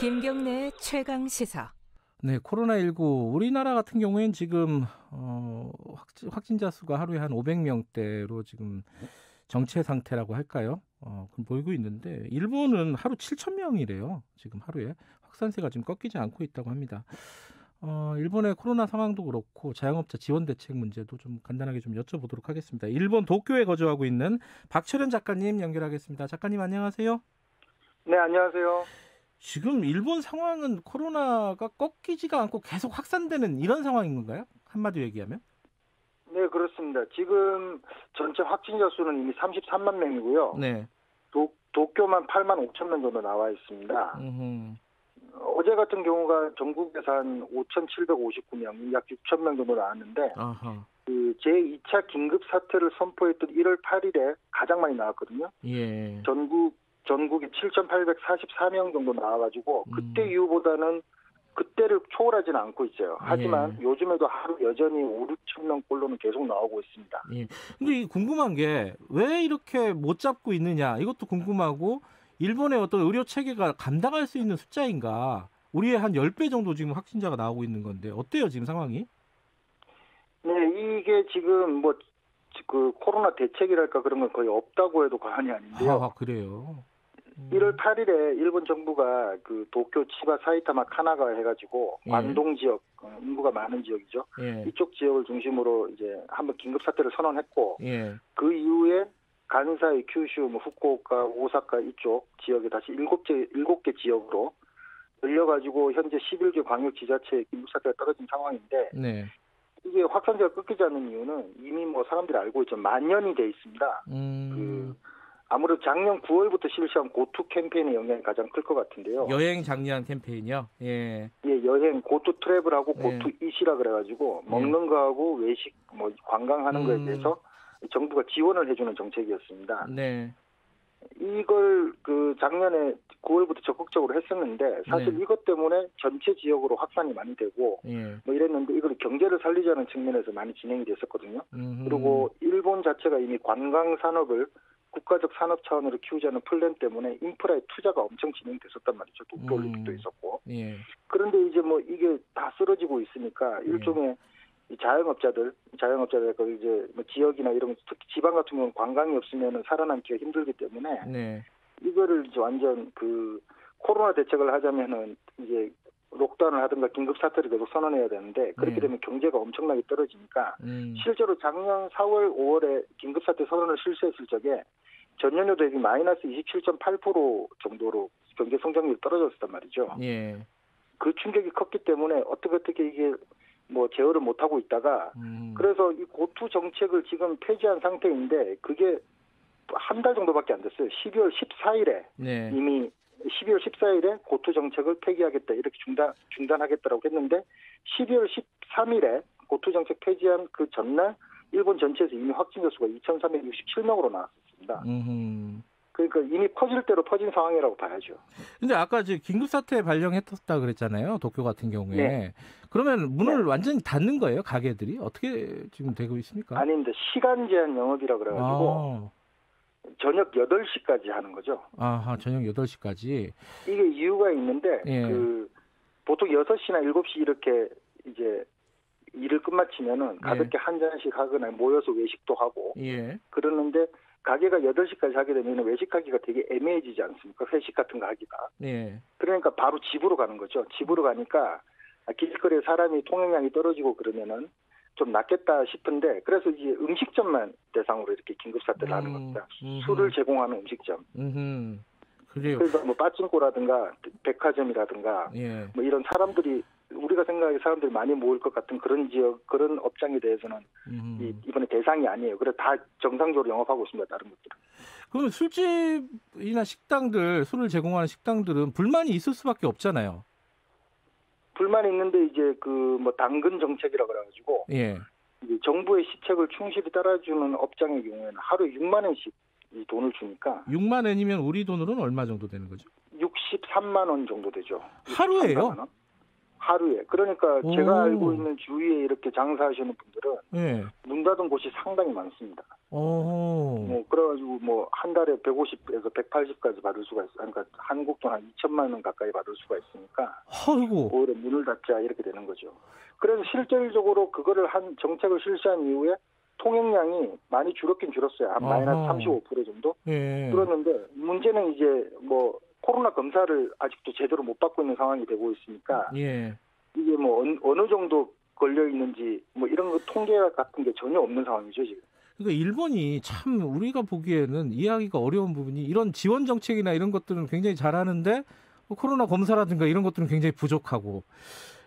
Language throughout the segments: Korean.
김경래 최강 시사. 네, 코로나19 우리나라 같은 경우에는 지금 어, 확진, 자 수가 하루에 한 500명대로 지금 정체 상태라고 할까요? 어, 그럼 보이고 있는데 일본은 하루 7천 명이래요. 지금 하루에 확산세가 지금 꺾이지 않고 있다고 합니다. 어, 일본의 코로나 상황도 그렇고 자영업자 지원 대책 문제도 좀 간단하게 좀 여쭤보도록 하겠습니다. 일본 도쿄에 거주하고 있는 박철현 작가님 연결하겠습니다. 작가님 안녕하세요. 네, 안녕하세요. 지금 일본 상황은 코로나가 꺾이지가 않고 계속 확산되는 이런 상황인 건가요? 한마디로 얘기하면? 네, 그렇습니다. 지금 전체 확진자 수는 이미 33만 명이고요. 네. 도, 도쿄만 8만 5천 명 정도 나와 있습니다. 음흠. 어제 같은 경우가 전국에서 한 5,759명, 약 6천 명 정도 나왔는데, 아하. 그 제2차 긴급 사태를 선포했던 1월 8일에 가장 많이 나왔거든요. 예. 전국 전국에 7,844명 정도 나와가지고 그때 음. 이후보다는 그때를 초월하지는 않고 있어요. 하지만 예. 요즘에도 하루 여전히 5, 6천 명꼴로는 계속 나오고 있습니다. 예. 근데 이 궁금한 게 왜 이렇게 못 잡고 있느냐 이것도 궁금하고 일본의 어떤 의료 체계가 감당할 수 있는 숫자인가? 우리의 한 10배 정도 지금 확진자가 나오고 있는 건데 어때요, 지금 상황이? 네, 이게 지금 뭐 그 코로나 대책이랄까 그런 건 거의 없다고 해도 과언이 아닌데요. 아, 그래요. 음. 1월 8일에 일본 정부가 그 도쿄, 치바, 사이타마, 카나가 해가지고 예. 관동 지역 어, 인구가 많은 지역이죠. 예. 이쪽 지역을 중심으로 이제 한번 긴급 사태를 선언했고 예. 그 이후에 간사이, 큐슈, 뭐 후쿠오카, 오사카 이쪽 지역에 다시 일곱 개 일곱 개 지역으로 늘려가지고 현재 11개 광역 지자체에 긴급 사태가 떨어진 상황인데 네. 이게 확산세가 끊기지 않는 이유는 이미 뭐 사람들이 알고 있죠 만연이 돼 있습니다. 음. 아무래도 작년 9월부터 실시한 고투 캠페인의 영향이 가장 클 것 같은데요. 여행 장려한 캠페인이요. 예. 예, 여행 고투 트래블하고 네. 고투 이시라 그래가지고 먹는 거하고 외식 뭐 관광하는 거에 음. 대해서 정부가 지원을 해주는 정책이었습니다. 네. 이걸 그 작년에 9월부터 적극적으로 했었는데 사실 네. 이것 때문에 전체 지역으로 확산이 많이 되고 예. 뭐 이랬는데 이걸 경제를 살리자는 측면에서 많이 진행이 됐었거든요. 음흠. 그리고 일본 자체가 이미 관광 산업을 국가적 산업 차원으로 키우자는 플랜 때문에 인프라에 투자가 엄청 진행됐었단 말이죠. 도쿄 음. 올림픽도 있었고. 예. 그런데 이제 뭐 이게 다 쓰러지고 있으니까 일종의 이 자영업자들, 자영업자들 그 이제 뭐 지역이나 이런 특히 지방 같은 경우는 관광이 없으면 살아남기가 힘들기 때문에 네. 이거를 이제 완전 그 코로나 대책을 하자면은 이제 록다운을 하든가 긴급 사태를 계속 선언해야 되는데 그렇게 네. 되면 경제가 엄청나게 떨어지니까 음. 실제로 작년 4월, 5월에 긴급 사태 선언을 실시했을 적에 전년도 대비 마이너스 27.8% 정도로 경제 성장률이 떨어졌단 말이죠. 예. 그 충격이 컸기 때문에 어떻게 어떻게 이게 뭐 제어를 못 하고 있다가 음. 그래서 이 고투 정책을 지금 폐지한 상태인데 그게 한 달 정도밖에 안 됐어요. 12월 14일에 네. 이미 12월 14일에 고투 정책을 폐기하겠다 이렇게 중단 중단하겠다라고 했는데 12월 13일에 고투 정책 폐지한 그 전날 일본 전체에서 이미 확진자 수가 2,367명으로 나왔 습니다. 음흠. 그러니까 이미 퍼질 대로 퍼진 상황이라고 봐야죠. 근데 아까 저 긴급 사태 발령했었다 그랬잖아요. 도쿄 같은 경우에. 네. 그러면 문을 네. 완전히 닫는 거예요, 가게들이? 어떻게 지금 되고 있습니까? 아닌데 시간 제한 영업이라 그래 가지고 아, 저녁 8시까지 하는 거죠. 아하, 저녁 8시까지. 이게 이유가 있는데 예. 그 보통 6시나 7시 이렇게 이제 일을 끝마치면은 가볍게 한 잔씩 하거나 모여서 외식도 하고 예. 그러는데 가게가 8시까지 하게 되면 외식하기가 되게 애매해지지 않습니까? 회식 같은 거 하기가. 예. 그러니까 바로 집으로 가는 거죠. 집으로 가니까 길거리에 사람이 통행량이 떨어지고 그러면은 좀 낫겠다 싶은데 그래서 이제 음식점만 대상으로 이렇게 긴급 사태를 하는 음, 겁니다. 음흠. 술을 제공하는 음식점. 음흠. 그래요. 그래서 뭐 빠찡코라든가 백화점이라든가 예. 뭐 이런 사람들이 우리가 생각하기 사람들이 많이 모일 것 같은 그런 지역 그런 업장에 대해서는 음흠. 이, 이번에 대상이 아니에요. 그래 다 정상적으로 영업하고 있습니다. 다른 것들은. 그러면 술집이나 식당들, 술을 제공하는 식당들은 불만이 있을 수밖에 없잖아요. 불만이 있는데 이제 그 뭐 당근 정책이라 그래가지고 예. 정부의 시책을 충실히 따라주는 업장의 경우에는 하루에 6만 원씩 이 돈을 주니까 6만 원이면 우리 돈으로는 얼마 정도 되는 거죠? 63만 원 정도 되죠. 하루에요? 63만 원? 하루에. 그러니까 오. 제가 알고 있는 주위에 이렇게 장사하시는 분들은 예. 문 닫은 곳이 상당히 많습니다. 어. 뭐 그래가지고 뭐 한 달에 150에서 180까지 받을 수가 있어. 그러니까 한국 돈 한 2천만 원 가까이 받을 수가 있으니까 아이고. 오히려 문을 닫자 이렇게 되는 거죠. 그래서 실질적으로 그거를 한 정책을 실시한 이후에 통행량이 많이 줄었긴 줄었어요. 한 마이너스 아하. 35% 정도 예. 줄었는데 문제는 이제 뭐 코로나 검사를 아직도 제대로 못 받고 있는 상황이 되고 있으니까 예. 이게 뭐 어느, 정도 걸려 있는지 뭐 이런 거 통계 같은 게 전혀 없는 상황이죠 지금. 그러니까 일본이 참 우리가 보기에는 이해하기가 어려운 부분이 이런 지원 정책이나 이런 것들은 굉장히 잘하는데 뭐 코로나 검사라든가 이런 것들은 굉장히 부족하고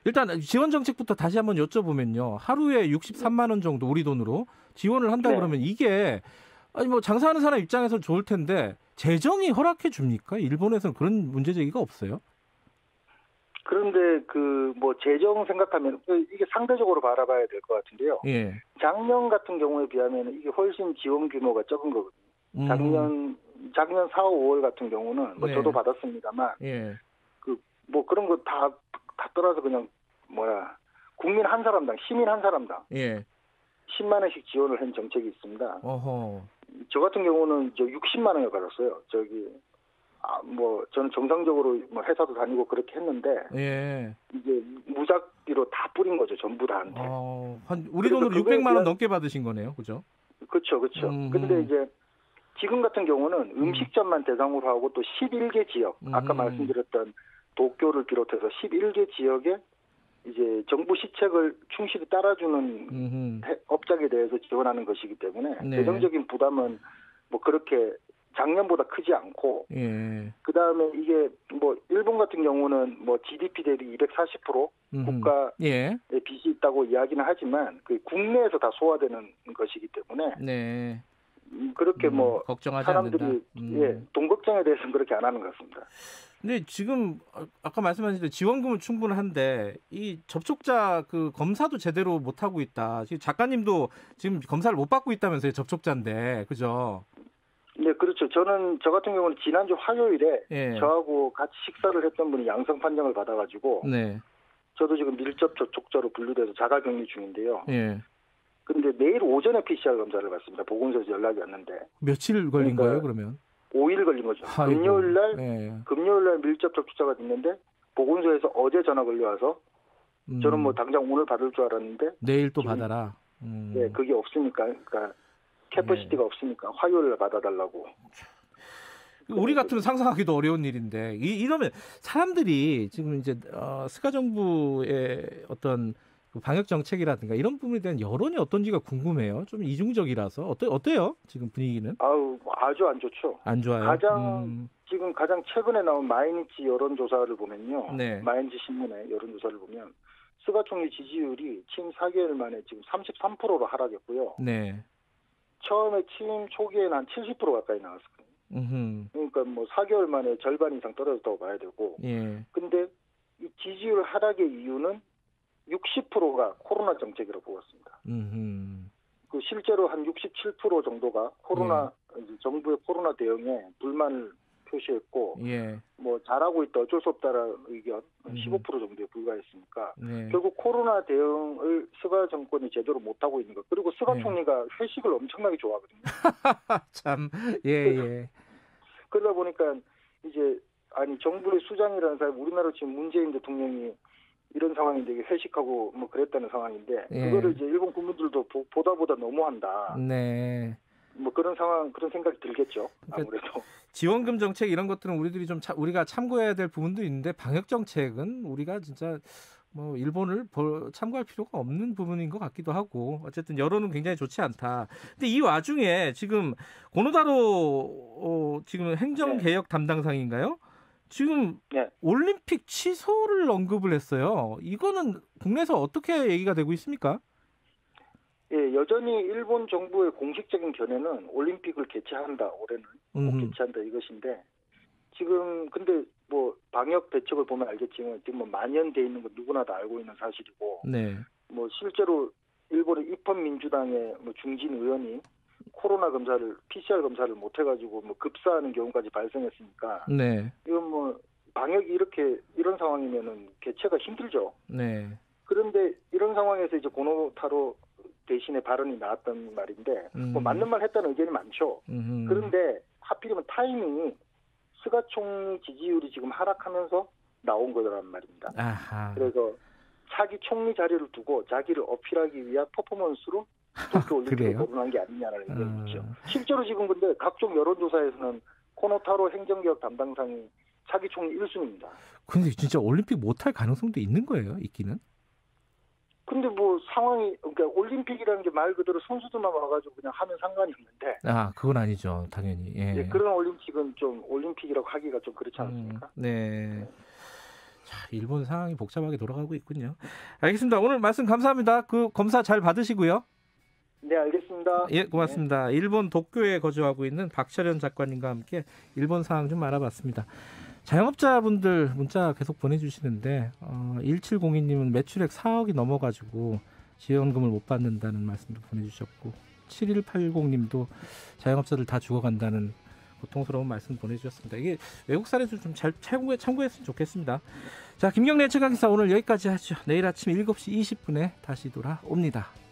일단 지원 정책부터 다시 한번 여쭤보면요 하루에 63만 원 정도 우리 돈으로 지원을 한다 네. 그러면 이게 아니 뭐 장사하는 사람 입장에서는 좋을 텐데 재정이 허락해 줍니까? 일본에서는 그런 문제 제기가 없어요. 그런데 그 뭐 재정 생각하면 이게 상대적으로 바라봐야 될 것 같은데요. 예. 작년 같은 경우에 비하면 이게 훨씬 지원 규모가 적은 거거든요. 음, 작년 작년 4, 5월 같은 경우는 뭐 네. 저도 받았습니다만 예. 뭐 그런 거 다 다 떠나서 그냥 뭐야 국민 한 사람당 시민 한 사람당 예. 10만 원씩 지원을 한 정책이 있습니다. 어허. 저 같은 경우는 저 60만 원을 받았어요. 저기 아 뭐 저는 정상적으로 뭐 회사도 다니고 그렇게 했는데 예. 이제 무작위로 다 뿌린 거죠. 전부 다한테. 어, 한 우리 돈으로 그거에 600만 원 넘게 받으신 거네요. 그죠? 그렇죠, 그렇죠. 음. 근데 이제 지금 같은 경우는 음식점만 대상으로 하고 또 11개 지역, 아까 음. 말씀드렸던 도쿄를 비롯해서 11개 지역에 이제 정부 시책을 충실히 따라주는 음흠. 해- 업장에 대해서 지원하는 것이기 때문에 네. 재정적인 부담은 뭐 그렇게 작년보다 크지 않고 예. 그 다음에 이게 뭐 일본 같은 경우는 뭐 GDP 대비 240% 음흠. 국가의 예. 빚이 있다고 이야기는 하지만 그 국내에서 다 소화되는 것이기 때문에 네. 음, 그렇게 음, 뭐 걱정하지 사람들이 않는다. 음. 예, 돈 걱정에 대해서는 그렇게 안 하는 것 같습니다. 근데 지금 아- 아까 말씀하신 대로 지원금은 충분한데 이 접촉자 그 검사도 제대로 못 하고 있다. 지금 작가님도 지금 검사를 못 받고 있다면서요. 접촉자인데. 그죠? 네, 그렇죠. 저는 저 같은 경우는 지난주 화요일에 예. 저하고 같이 식사를 했던 분이 양성 판정을 받아가지고 네. 저도 지금 밀접 접촉자로 분류돼서 자가격리 중인데요. 예. 근데 내일 오전에 PCR 검사를 받습니다. 보건소에서 연락이 왔는데 며칠 걸린 그러니까 거예요, 그러면? 5일 걸린 거죠. 아이고. 금요일 날 예. 금요일 날 밀접 접촉자가 됐는데 보건소에서 어제 전화 걸려와서 음, 저는 뭐 당장 오늘 받을 줄 알았는데 내일 또 지금- 받아라. 음. 네, 그게 없으니까 그러니까 capacity가 네. 없으니까 화요일 날 받아달라고. 우리 같으면 상상하기도 어려운 일인데 이, 이러면 사람들이 지금 이제 어, 스가 정부의 어떤 그 방역 정책이라든가 이런 부분에 대한 여론이 어떤지가 궁금해요. 좀 이중적이라서 어때 어때요? 지금 분위기는 아우 아주 안 좋죠. 안 좋아요. 가장 음, 지금 가장 최근에 나온 마이니치 여론조사를 보면요. 네. 마이니치 신문의 여론조사를 보면 스가 총리 지지율이 취임 4개월 만에 지금 33%로 하락했고요. 네. 처음에 취임 초기에는 한 70% 가까이 나왔거든요. 음. 그러니까 뭐 4개월 만에 절반 이상 떨어졌다고 봐야 되고. 예. 근데 이 지지율 하락의 이유는 60%가 코로나 정책이라고 보았습니다. 음. 그 실제로 한 67% 정도가 코로나 네. 이제 정부의 코로나 대응에 불만을 표시했고 예. 뭐 잘하고 있다 어쩔 수 없다라는 의견 음. 15% 정도에 불과했으니까 네. 결국 코로나 대응을 스가 정권이 제대로 못 하고 있는 것 그리고 스가 네. 총리가 회식을 엄청나게 좋아하거든요. 참. 예, 예. 그러다 보니까 이제 아니 정부의 수장이라는 사람 우리나라 지금 문재인 대통령이 이런 상황인데 이게 회식하고 뭐 그랬다는 상황인데 예. 그거를 이제 일본 국민들도 보- 보다 보다 너무한다. 네. 뭐 그런 상황 그런 생각이 들겠죠. 그러니까 아무래도 지원금 정책 이런 것들은 우리들이 좀 차- 우리가 참고해야 될 부분도 있는데 방역 정책은 우리가 진짜 뭐 일본을 볼- 참고할 필요가 없는 부분인 것 같기도 하고 어쨌든 여론은 굉장히 좋지 않다. 근데 이 와중에 지금 고노다로 어, 지금 행정 개혁 담당상인가요? 지금 네. 올림픽 취소를 언급을 했어요. 이거는 국내에서 어떻게 얘기가 되고 있습니까? 예 여전히 일본 정부의 공식적인 견해는 올림픽을 개최한다 올해는 꼭 음, 개최한다 이것인데 지금 근데 뭐 방역 대책을 보면 알겠지만 지금 뭐 만연돼 있는 거 누구나 다 알고 있는 사실이고 네. 뭐 실제로 일본의 입헌 민주당의 뭐 중진 의원이 코로나 검사를 PCR 검사를 못 해가지고 뭐 급사하는 경우까지 발생했으니까 네. 이건 뭐 방역이 이렇게 이런 상황이면은 개최가 힘들죠. 네. 그런데 이런 상황에서 이제 고노타로 대신에 발언이 나왔던 말인데 음. 뭐 맞는 말 했다는 의견이 많죠. 음. 그런데 하필이면 타이밍이 스가 총리 지지율이 지금 하락하면서 나온 거란 말입니다. 아하. 그래서 차기 총리 자리를 두고 자기를 어필하기 위한 퍼포먼스로 도쿄 올림픽을 그래요? 거론한 게 아니냐는 의견이 어. 있죠. 실제로 지금 근데 각종 여론조사에서는 코노타로 행정개혁 담당상이 차기 총리 1순위입니다. 근데 진짜 올림픽 못할 가능성도 있는 거예요, 있기는? 근데 뭐 상황이 그러니까 올림픽이라는 게 말 그대로 선수들만 와가지고 그냥 하면 상관이 없는데 아, 그건 아니죠, 당연히. 예. 예, 그런 올림픽은 좀 올림픽이라고 하기가 좀 그렇지 않습니까? 음, 네. 자, 일본 상황이 복잡하게 돌아가고 있군요. 알겠습니다. 오늘 말씀 감사합니다. 그 검사 잘 받으시고요. 네, 알겠습니다. 예, 고맙습니다. 일본 도쿄에 거주하고 있는 박철현 작가님과 함께 일본 상황 좀 알아봤습니다. 자영업자분들 문자 계속 보내주시는데 어, 1702님은 매출액 4억이 넘어가지고 지원금을 못 받는다는 말씀도 보내주셨고 7180님도 자영업자들 다 죽어간다는 고통스러운 말씀 보내주셨습니다. 이게 외국 사례도 좀 잘 참고해, 참고했으면 좋겠습니다. 자, 김경래 최강기사 오늘 여기까지 하죠. 내일 아침 7시 20분에 다시 돌아옵니다.